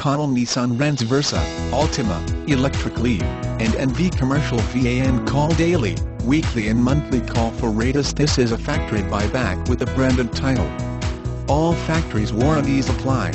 Connell Nissan rents Versa, Altima, Electric Leaf, and NV Commercial VAN call daily, weekly and monthly call for Ratus This is a factory buyback with a branded title. All factories warranties apply.